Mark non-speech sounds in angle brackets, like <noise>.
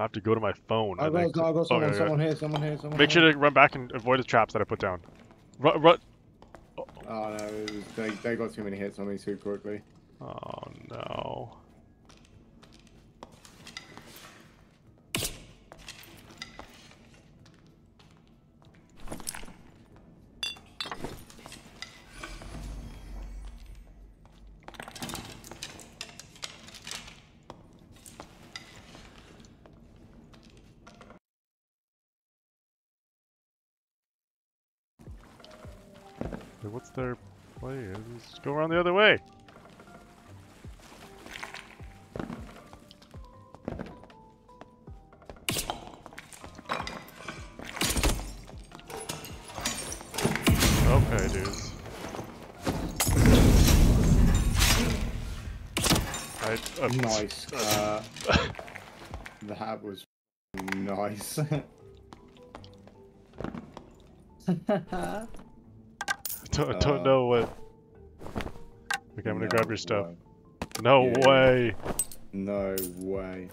I have to go to my phone. I and then got, I got click- someone, okay, someone here, someone here, someone Make here. sure to run back and avoid the traps that I put down. Run, run. Oh no, was, they, they got too many hits on me too quickly. Oh no. Hey, What's their play? Just go around the other way. Okay, dudes. I, uh, Nice. Uh, <laughs> that was nice. <laughs> <laughs> don't, don't Uh, know what. Okay, I'm gonna No grab your stuff. way. No Yeah. way. No way.